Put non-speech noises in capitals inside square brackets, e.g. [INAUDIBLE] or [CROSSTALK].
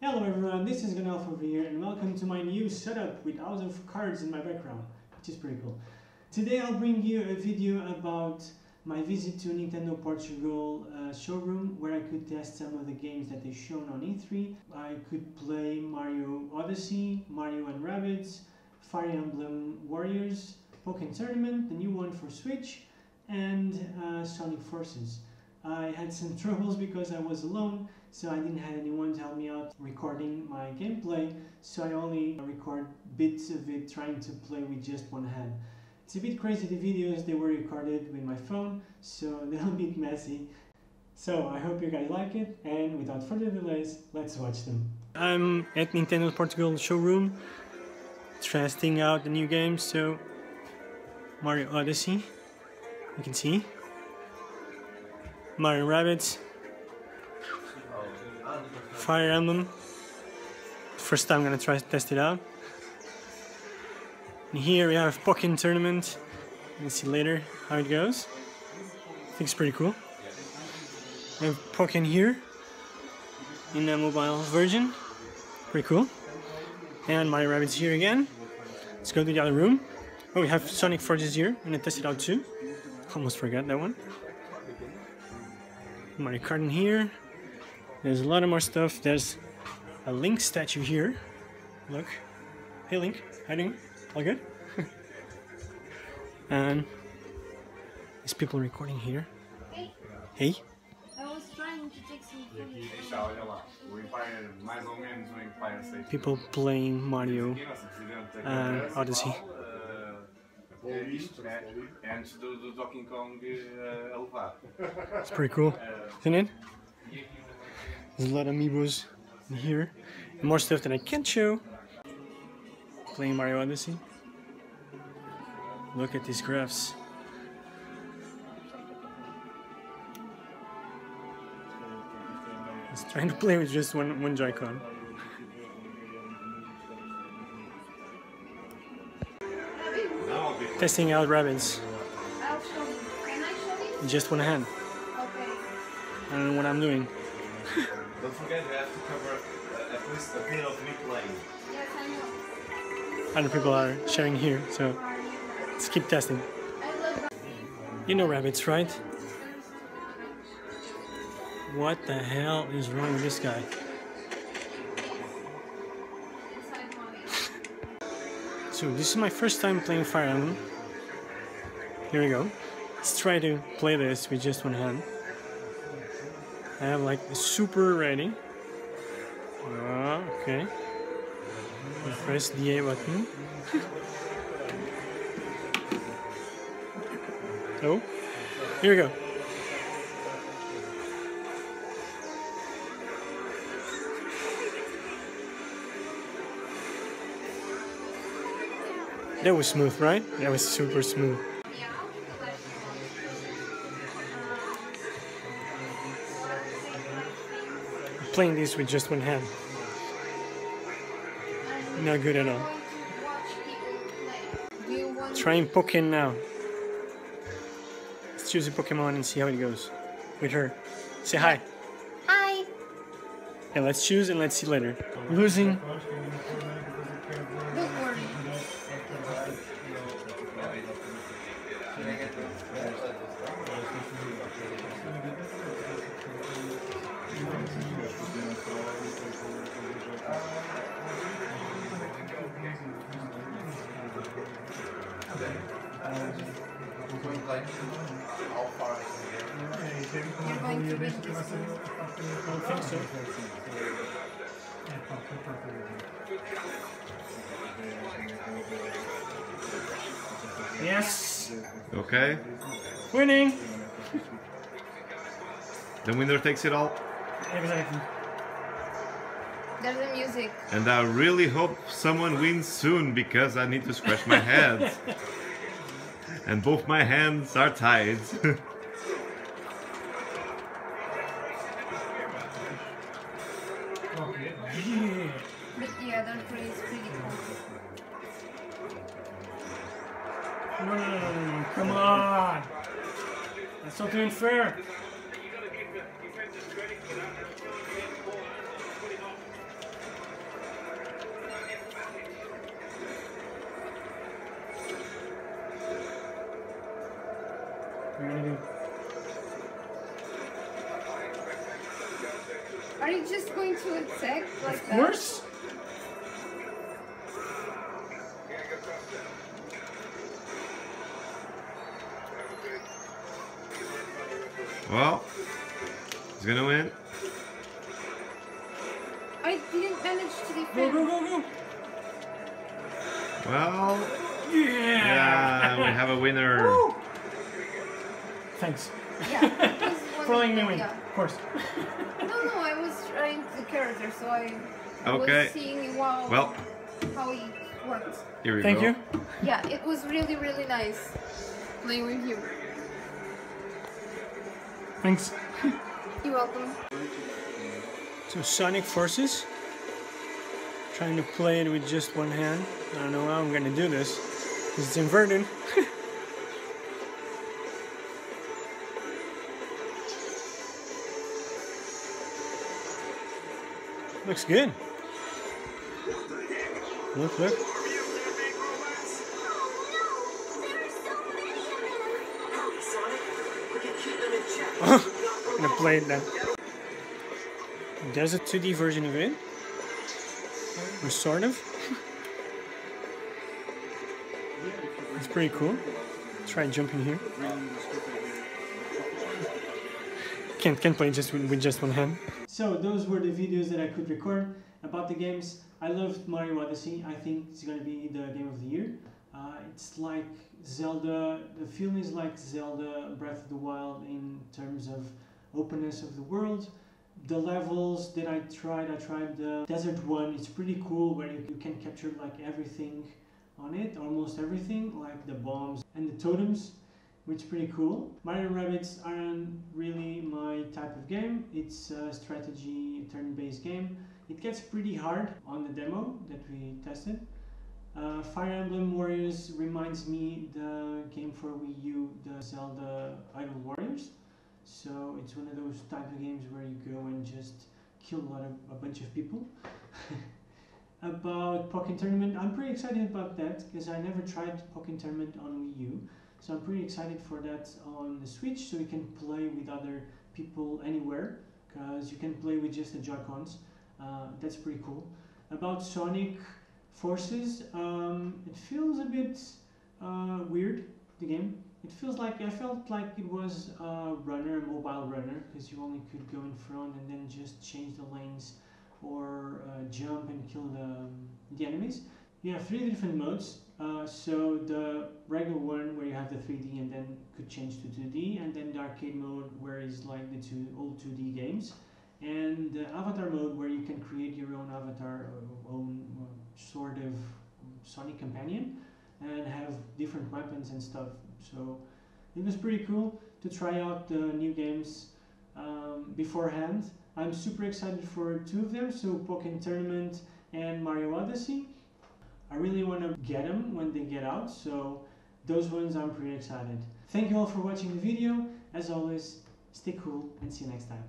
Hello everyone, this is Gonelf over here and welcome to my new setup with House of Cards in my background, which is pretty cool. Today I'll bring you a video about my visit to Nintendo Portugal uh, showroom where I could test some of the games that they shown on E3. I could play Mario Odyssey, Mario and Rabbids, Fire Emblem Warriors, Pokken Tournament, the new one for Switch, and uh, Sonic Forces. I had some [LAUGHS] troubles because I was alone, so I didn't have anyone to help me out recording my gameplay, so I only record bits of it trying to play with just one hand. It's a bit crazy, the videos, they were recorded with my phone, so [LAUGHS] they're a bit messy. So I hope you guys like it, and without further delays, let's watch them. I'm at Nintendo Portugal showroom, testing out the new games, so Mario Odyssey, you can see. Mario Rabbids, Fire Emblem. First time I'm gonna try to test it out. And here we have Pokken Tournament. We'll see later how it goes. I think it's pretty cool. We have Pokken here in the mobile version. Pretty cool. And Mario Rabbids here again. Let's go to the other room. Oh, we have Sonic Forces here. I'm gonna test it out too. Almost forgot that one. Mario Kart in here. There's a lot of more stuff. There's a Link statue here. Look. Hey Link, how you doing? All good? [LAUGHS] and there's people recording here. Hey, Hey. I was trying to take some footage. Está, olha lá. O Empire, mais ou menos o Empire State. People playing Mario. Aqui, nosso presidente da Câmara Odyssey. Municipal, é né? Antes do, do Donkey Kong eh, a levar. It's pretty cool, isn't it? There's a lot of amiibos in here. And more stuff that I can't show. Playing Mario Odyssey. Look at these graphs. He's trying to play with just one, one Joy-Con. Testing out Rabbids. I'll show you. Can I show you? Just one hand. Okay. I don't know what I'm doing. Don't forget you have to cover uh, at least a bit of me playing. Yes, I know. Other people are sharing here, so let's keep testing. You know Rabbids, right? What the hell is wrong with this guy? This is my first time playing Fire Emblem. Here we go. Let's try to play this with just one hand. I have like super ready. Ah, okay. I press the A button. [LAUGHS] oh, here we go. That was smooth, right? That was super smooth. I'll do the last one. Playing this with just one hand. Not good at all. going to watch people play. Do you want Trying Pokken now. Let's choose a Pokemon and see how it goes. With her. Say hi. Hi. And let's choose and let's see later. Losing. You're going Yes. Okay, Winning. the winner takes it all. Exactly. There's the music. And I really hope someone wins soon because I need to scratch my head. [LAUGHS] and both my hands are tied. Yeah. But yeah, that play is pretty cool. No, come on. That's not doing fair. Are you just going to accept like that? Of course. That? Gonna win. I didn't manage to Go defend. go go go. Well, Yeah. yeah, we have a winner. Woo. Thanks Yeah, [LAUGHS] it was one- for letting me win. Yeah. Of course. [LAUGHS] No, no, I was trying the character, so I Okay. was seeing wow, Well, how it worked. here we Thank go. you. Yeah, it was really, really nice playing with you. Thanks. [LAUGHS] You're welcome. So Sonic Forces. Trying to play it with just one hand. I don't know how I'm gonna do this. 'cause It's inverted. [LAUGHS] Looks good. Look, look. [LAUGHS] gonna play it then. There's a 2D version of it. Or sort of. It's pretty cool. Try jumping here. Can't, can't play just with, just one hand. So those were the videos that I could record about the games. I loved Mario Odyssey. I think it's gonna be the game of the year. Uh, it's like Zelda. The film is like Zelda Breath of the Wild in terms of openness of the world. The levels that I tried, I tried the desert one. It's pretty cool where you, you can capture like everything on it, almost everything, like the bombs and the totems, which is pretty cool. Mario Rabbids aren't really my type of game. It's a strategy turn-based game. It gets pretty hard on the demo that we tested. Uh, Fire Emblem Warriors reminds me the game for Wii U, the Zelda Idol Warriors. So it's one of those type of games where you go and just kill a lot of a bunch of people. [LAUGHS] about Pokken Tournament, I'm pretty excited about that because I never tried Pokken Tournament on Wii U. So I'm pretty excited for that on the Switch, so you can play with other people anywhere. Because you can play with just the Joy Cons. Uh, that's pretty cool. About Sonic Forces, um, it feels a bit uh, weird. The game. It feels like I felt like it was a runner, a mobile runner, because you only could go in front and then just change the lanes or uh, jump and kill the, um, the enemies. You have three different modes. Uh, so the regular one where you have the 3D and then could change to 2D, and then the arcade mode where is like the two old 2D games, and the avatar mode where you can create your own avatar, or own uh, sort of Sonic companion, and have different weapons and stuff. So it was pretty cool to try out the new games um, beforehand. I'm super excited for two of them, so Pokken Tournament and Mario Odyssey. I really want to get them when they get out, so those ones I'm pretty excited. Thank you all for watching the video. As always, stay cool and see you next time.